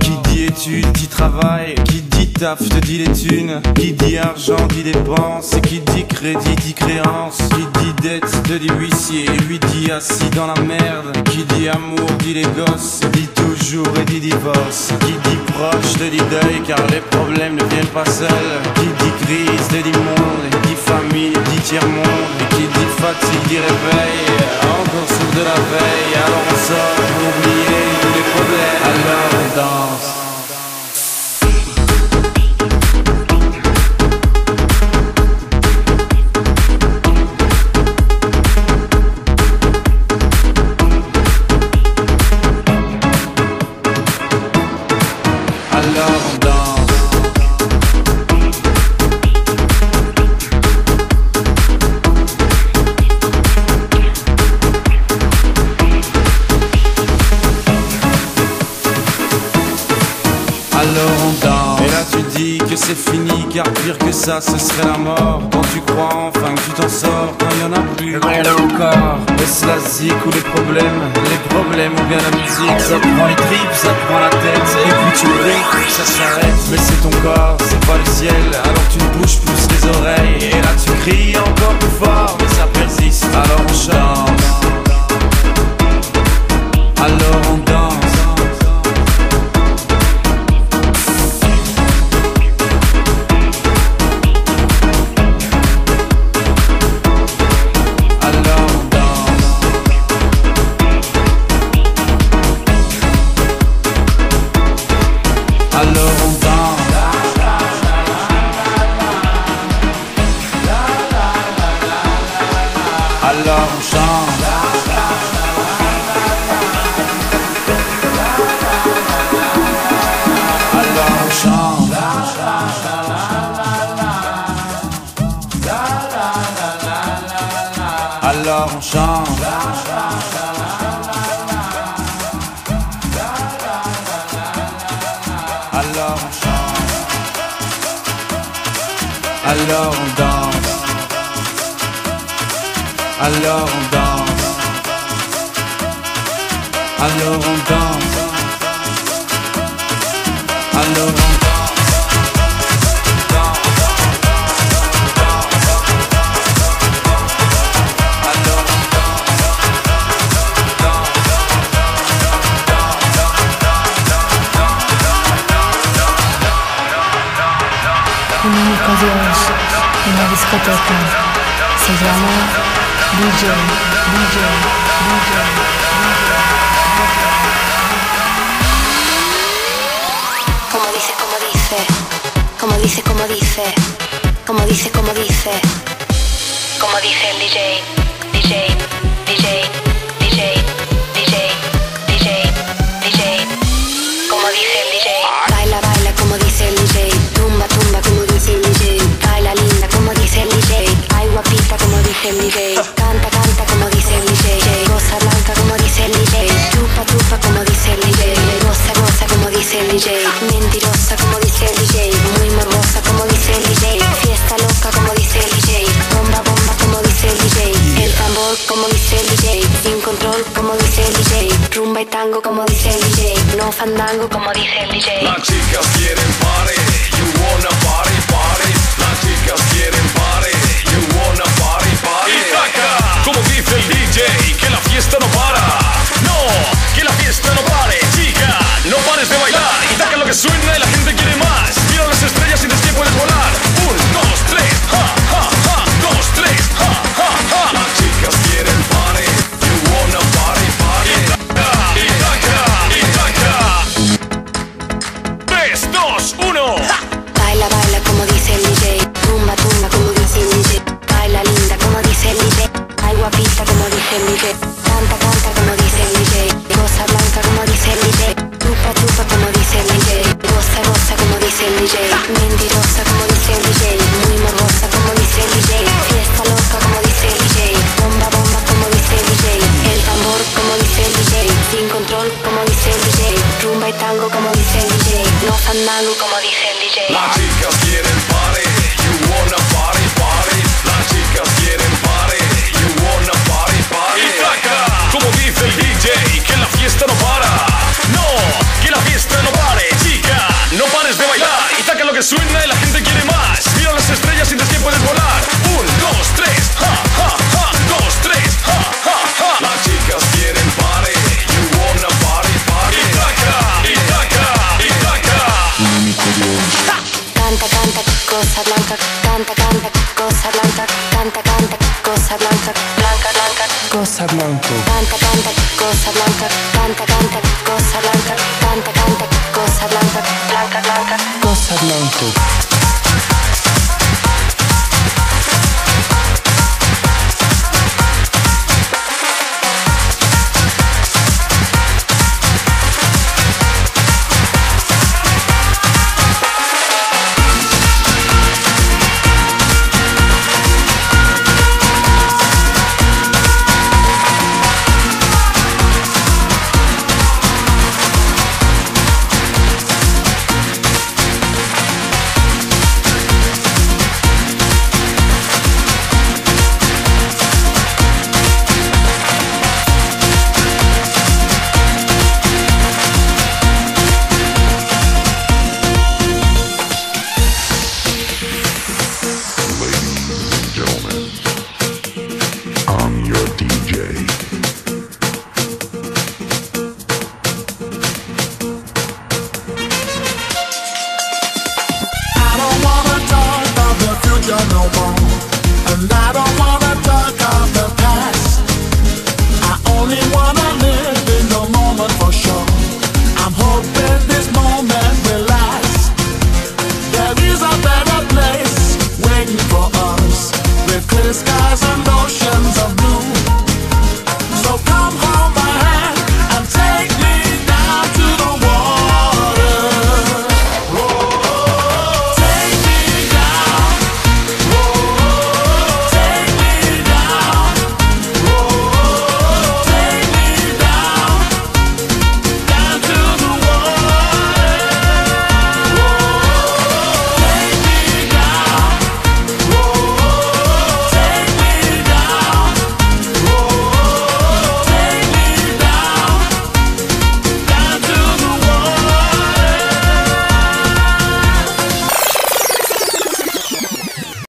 Qui dit études, dit travail, qui dit taf, te dit les thunes, qui dit argent, dit dépenses, et qui dit crédit, dit créance, qui dit dette, te dit huissier, et lui dit assis dans la merde, qui dit amour, dit les gosses, dit toujours et dit divorce, qui dit proche, te dit deuil, car les problèmes ne viennent pas seuls, qui dit crise, te dit monde, et dit famille, dit tiers-monde, et qui dit fatigue, dit réveil, encore sourd de la veille, alors on sort pour oublier I'm done. Dis que c'est fini, car pire que ça, ce serait la mort. Quand tu crois enfin que tu t'en sors, quand il y en a plus, rien encore. Est-ce la zik ou les problèmes? Les problèmes ou bien la musique? Ça prend les tripes, ça prend la tête. Et puis tu brilles, ça s'arrête. Mais c'est ton corps, c'est pas le ciel. Alors tu ne bouges Alors on chante. Alors on chante. Alors on chante. Alors on chante. Alors on danse. Alors on danse. Alors on danse. Alors on danse. Única de hoje la discoteca se llama Como dice, como dice, como dice, como dice, como dice, como dice, como dice el DJ, rumba y tango, como dice el DJ, no fandango, como dice el DJ. Las chicas quieren party, you wanna party. como dice el DJ. No fandango como dice el DJ. Las chicas quieren party, you wanna party, party. Las chicas quieren party, you wanna party, party. Y placa, como dice el DJ, que la fiesta no para. No, que la fiesta no pare, chica. No pares de bailar y taca lo que suena y la gente quiere más. Mira las estrellas y te que puedes volar. Un, dos, tres, ja, ja. cosa blanca, canta, canta, cosa blanca, canta, canta, cosa blanca, blanca, blanca, cosa blanca, canta, canta, cosa blanca, canta, canta.